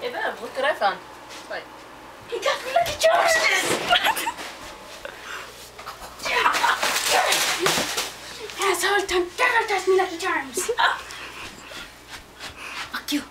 Hey Bev, look what I found. Like, he got me Lucky Charms! Asshole, don't ever touch me Lucky Charms! Fuck you.